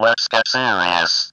Let's get serious.